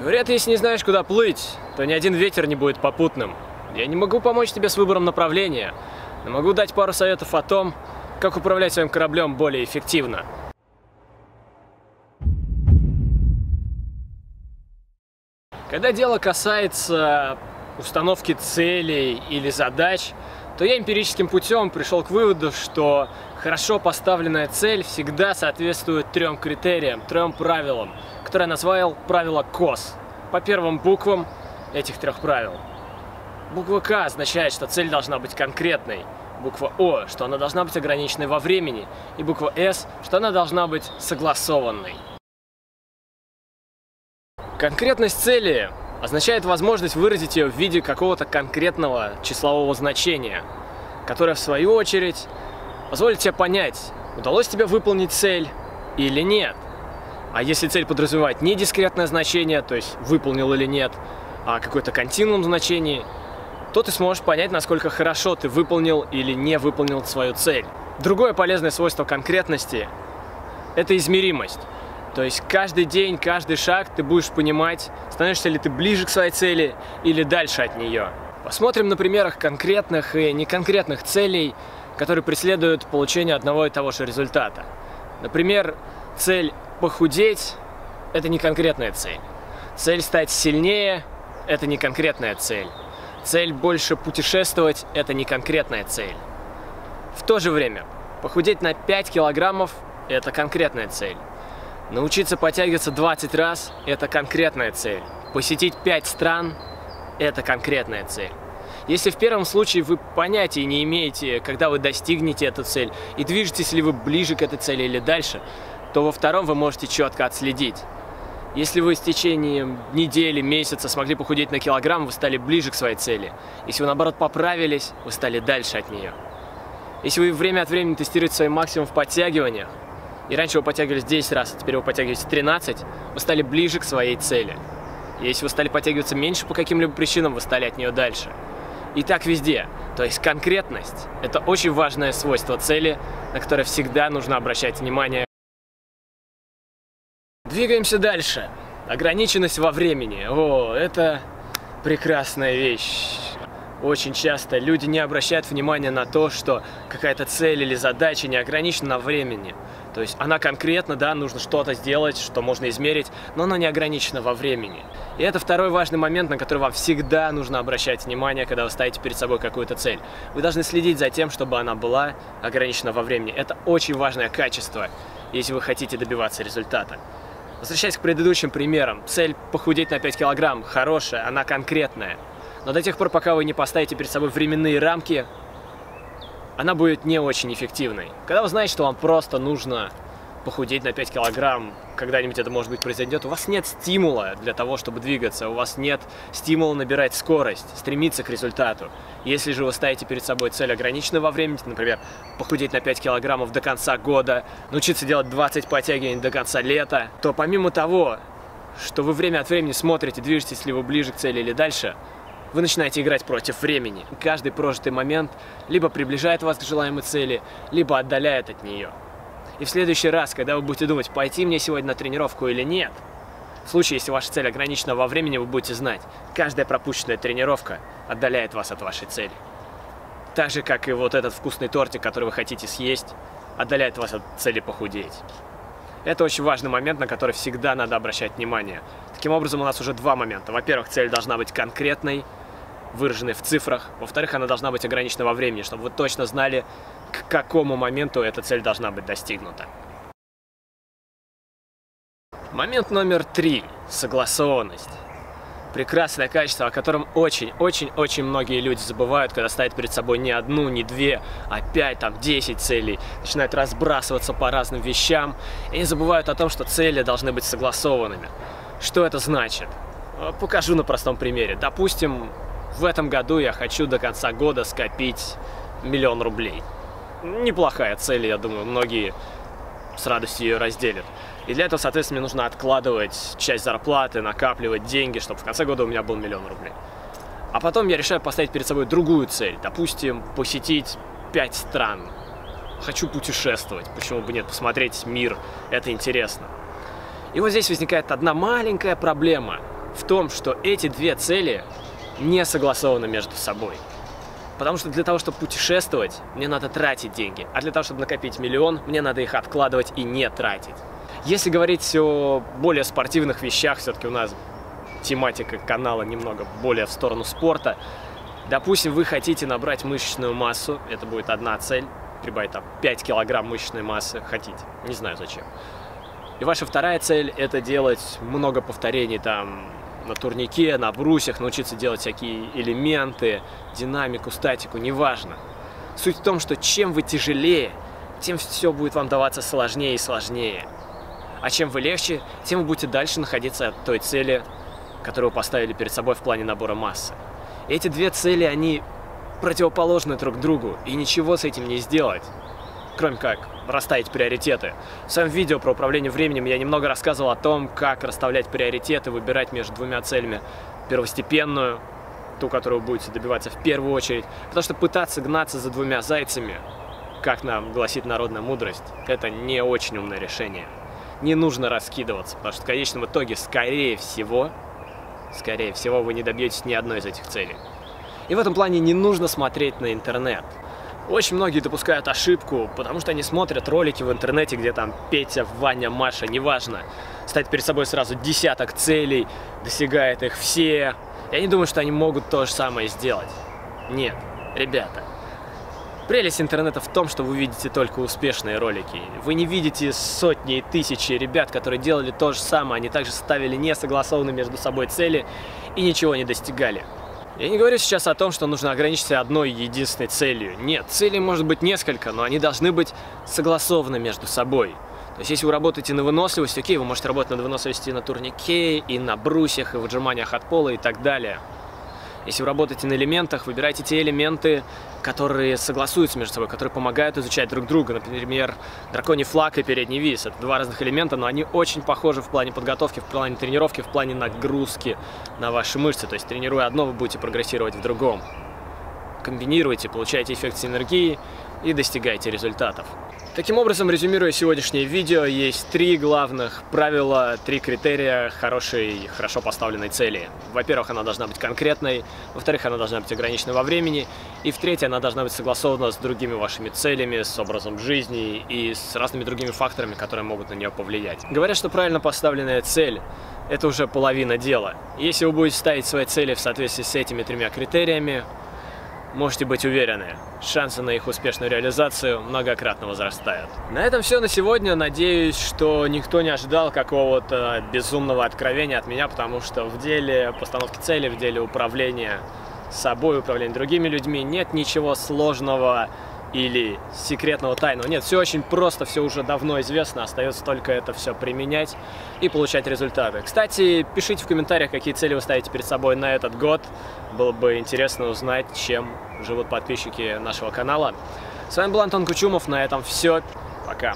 Говорят, если не знаешь, куда плыть, то ни один ветер не будет попутным. Я не могу помочь тебе с выбором направления, но могу дать пару советов о том, как управлять своим кораблем более эффективно. Когда дело касается установки целей или задач, то я эмпирическим путем пришел к выводу, что хорошо поставленная цель всегда соответствует трем критериям, трем правилам, которые я назвал правило КОС, по первым буквам этих трех правил. Буква К означает, что цель должна быть конкретной, буква О, что она должна быть ограниченной во времени, и буква С, что она должна быть согласованной. Конкретность цели означает возможность выразить ее в виде какого-то конкретного числового значения, которое в свою очередь позволит тебе понять, удалось тебе выполнить цель или нет. А если цель подразумевает не дискретное значение, то есть выполнил или нет, а какой-то континуум значений, то ты сможешь понять, насколько хорошо ты выполнил или не выполнил свою цель. Другое полезное свойство конкретности – это измеримость. То есть каждый день, каждый шаг ты будешь понимать, становишься ли ты ближе к своей цели или дальше от нее. Посмотрим на примерах конкретных и неконкретных целей, которые преследуют получение одного и того же результата. Например, цель похудеть – это не конкретная цель. Цель стать сильнее – это не конкретная цель. Цель больше путешествовать – это не конкретная цель. В то же время, похудеть на 5 килограммов – это конкретная цель. Научиться подтягиваться 20 раз – это конкретная цель. Посетить 5 стран – это конкретная цель. Если в первом случае вы понятия не имеете, когда вы достигнете эту цель, и движетесь ли вы ближе к этой цели или дальше, то во втором вы можете четко отследить. Если вы с течением недели, месяца смогли похудеть на килограмм, вы стали ближе к своей цели. Если вы, наоборот, поправились, вы стали дальше от нее. Если вы время от времени тестируете свой максимум в подтягиваниях, и раньше вы подтягивались 10 раз, а теперь вы подтягиваетесь 13, вы стали ближе к своей цели. Если вы стали подтягиваться меньше по каким-либо причинам, вы стали от нее дальше. И так везде. То есть конкретность – это очень важное свойство цели, на которое всегда нужно обращать внимание. Двигаемся дальше. Ограниченность во времени. О, это прекрасная вещь. Очень часто люди не обращают внимания на то, что какая-то цель или задача не ограничена времени. То есть она конкретно, да, нужно что-то сделать, что можно измерить, но она не ограничена во времени. И это второй важный момент, на который вам всегда нужно обращать внимание, когда вы ставите перед собой какую-то цель. Вы должны следить за тем, чтобы она была ограничена во времени. Это очень важное качество, если вы хотите добиваться результата. Возвращаясь к предыдущим примерам, цель похудеть на 5 килограмм хорошая, она конкретная – но до тех пор, пока вы не поставите перед собой временные рамки, она будет не очень эффективной. Когда вы знаете, что вам просто нужно похудеть на 5 килограмм, когда-нибудь это, может быть, произойдет, у вас нет стимула для того, чтобы двигаться, у вас нет стимула набирать скорость, стремиться к результату. Если же вы ставите перед собой цель ограниченную во времени, например, похудеть на 5 килограммов до конца года, научиться делать 20 подтягиваний до конца лета, то помимо того, что вы время от времени смотрите, движетесь ли вы ближе к цели или дальше, вы начинаете играть против времени. Каждый прожитый момент либо приближает вас к желаемой цели, либо отдаляет от нее. И в следующий раз, когда вы будете думать, пойти мне сегодня на тренировку или нет, в случае, если ваша цель ограничена во времени, вы будете знать, каждая пропущенная тренировка отдаляет вас от вашей цели. Так же, как и вот этот вкусный тортик, который вы хотите съесть, отдаляет вас от цели похудеть. Это очень важный момент, на который всегда надо обращать внимание. Таким образом, у нас уже два момента. Во-первых, цель должна быть конкретной, выраженной в цифрах. Во-вторых, она должна быть ограничена во времени, чтобы вы точно знали, к какому моменту эта цель должна быть достигнута. Момент номер три – согласованность. Прекрасное качество, о котором очень-очень-очень многие люди забывают, когда ставят перед собой не одну, не две, а пять, там, десять целей, начинают разбрасываться по разным вещам, и не забывают о том, что цели должны быть согласованными. Что это значит? Покажу на простом примере. Допустим, в этом году я хочу до конца года скопить миллион рублей. Неплохая цель, я думаю, многие с радостью ее разделят. И для этого, соответственно, мне нужно откладывать часть зарплаты, накапливать деньги, чтобы в конце года у меня был миллион рублей. А потом я решаю поставить перед собой другую цель. Допустим, посетить пять стран. Хочу путешествовать, почему бы нет, посмотреть мир, это интересно. И вот здесь возникает одна маленькая проблема. в том, что эти две цели не согласованы между собой. Потому что для того, чтобы путешествовать, мне надо тратить деньги. А для того, чтобы накопить миллион, мне надо их откладывать и не тратить. Если говорить о более спортивных вещах, все-таки у нас тематика канала немного более в сторону спорта. Допустим, вы хотите набрать мышечную массу, это будет одна цель, прибавить там 5 килограмм мышечной массы, хотите, не знаю зачем. И ваша вторая цель это делать много повторений там на турнике, на брусьях, научиться делать всякие элементы, динамику, статику, неважно. Суть в том, что чем вы тяжелее, тем все будет вам даваться сложнее и сложнее. А чем вы легче, тем вы будете дальше находиться от той цели, которую вы поставили перед собой в плане набора массы. И эти две цели, они противоположны друг другу, и ничего с этим не сделать, кроме как расставить приоритеты. В своем видео про управление временем я немного рассказывал о том, как расставлять приоритеты, выбирать между двумя целями. Первостепенную, ту, которую будете добиваться в первую очередь. Потому что пытаться гнаться за двумя зайцами, как нам гласит народная мудрость, это не очень умное решение. Не нужно раскидываться, потому что в конечном итоге, скорее всего, скорее всего, вы не добьетесь ни одной из этих целей. И в этом плане не нужно смотреть на интернет. Очень многие допускают ошибку, потому что они смотрят ролики в интернете, где там Петя, Ваня, Маша, неважно, ставят перед собой сразу десяток целей, достигает их все. И они думают, что они могут то же самое сделать. Нет, ребята, Прелесть интернета в том, что вы видите только успешные ролики. Вы не видите сотни и тысячи ребят, которые делали то же самое. Они также ставили несогласованные между собой цели и ничего не достигали. Я не говорю сейчас о том, что нужно ограничиться одной единственной целью. Нет, целей может быть несколько, но они должны быть согласованы между собой. То есть, если вы работаете на выносливость, окей, вы можете работать над выносливостью на турнике, и на брусьях, и в отжиманиях от пола, и так далее. Если вы работаете на элементах, выбирайте те элементы, которые согласуются между собой, которые помогают изучать друг друга. Например, драконий флаг и передний вис. Это два разных элемента, но они очень похожи в плане подготовки, в плане тренировки, в плане нагрузки на ваши мышцы. То есть, тренируя одно, вы будете прогрессировать в другом. Комбинируйте, получайте эффект синергии и достигайте результатов. Таким образом, резюмируя сегодняшнее видео, есть три главных правила, три критерия хорошей, хорошо поставленной цели. Во-первых, она должна быть конкретной, во-вторых, она должна быть ограничена во времени, и в-третьих, она должна быть согласована с другими вашими целями, с образом жизни и с разными другими факторами, которые могут на нее повлиять. Говорят, что правильно поставленная цель – это уже половина дела. Если вы будете ставить свои цели в соответствии с этими тремя критериями, можете быть уверены, шансы на их успешную реализацию многократно возрастают. На этом все на сегодня. Надеюсь, что никто не ожидал какого-то безумного откровения от меня, потому что в деле постановки цели, в деле управления собой, управления другими людьми нет ничего сложного или секретного тайного. Нет, все очень просто, все уже давно известно, остается только это все применять и получать результаты. Кстати, пишите в комментариях, какие цели вы ставите перед собой на этот год. Было бы интересно узнать, чем живут подписчики нашего канала. С вами был Антон Кучумов, на этом все. Пока.